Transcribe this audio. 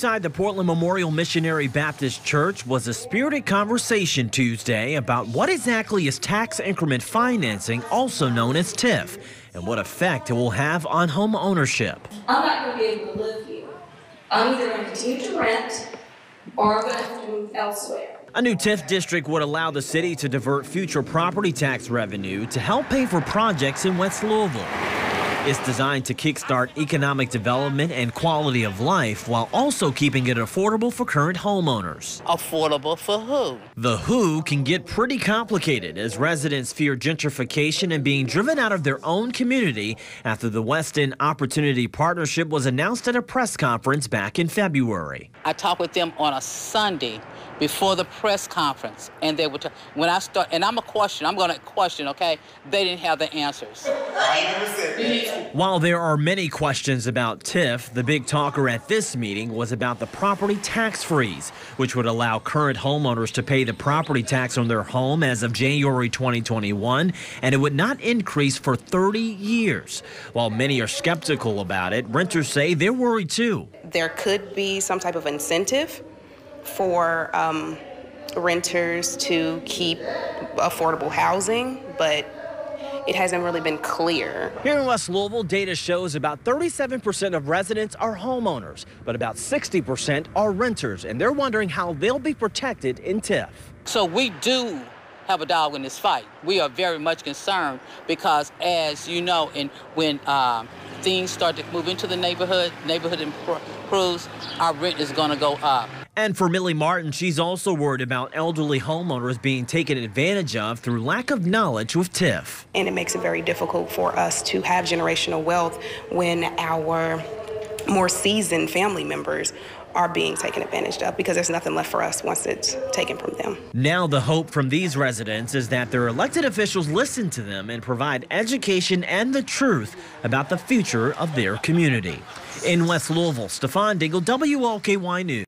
Inside the Portland Memorial Missionary Baptist Church was a spirited conversation Tuesday about what exactly is tax increment financing, also known as TIF, and what effect it will have on home ownership. I'm not going to be able to live here. I'm either going to continue to rent or I'm going to have to move elsewhere. A new TIF district would allow the city to divert future property tax revenue to help pay for projects in West Louisville. It's designed to kickstart economic development and quality of life while also keeping it affordable for current homeowners. Affordable for who? The who can get pretty complicated as residents fear gentrification and being driven out of their own community after the West End Opportunity Partnership was announced at a press conference back in February. I talked with them on a Sunday before the press conference, and they would. When I start, and I'm a question. I'm going to question. Okay, they didn't have the answers. While there are many questions about TIF, the big talker at this meeting was about the property tax freeze, which would allow current homeowners to pay the property tax on their home as of January 2021, and it would not increase for 30 years. While many are skeptical about it, renters say they're worried too. There could be some type of incentive for um, renters to keep affordable housing, but it hasn't really been clear. Here in West Louisville, data shows about 37% of residents are homeowners, but about 60% are renters, and they're wondering how they'll be protected in TIF. So we do have a dog in this fight. We are very much concerned because, as you know, and when uh, things start to move into the neighborhood, neighborhood improves, our rent is going to go up. And for Millie Martin, she's also worried about elderly homeowners being taken advantage of through lack of knowledge with TIF. And it makes it very difficult for us to have generational wealth when our more seasoned family members are being taken advantage of because there's nothing left for us once it's taken from them. Now, the hope from these residents is that their elected officials listen to them and provide education and the truth about the future of their community. In West Louisville, Stefan Dingle, WLKY News.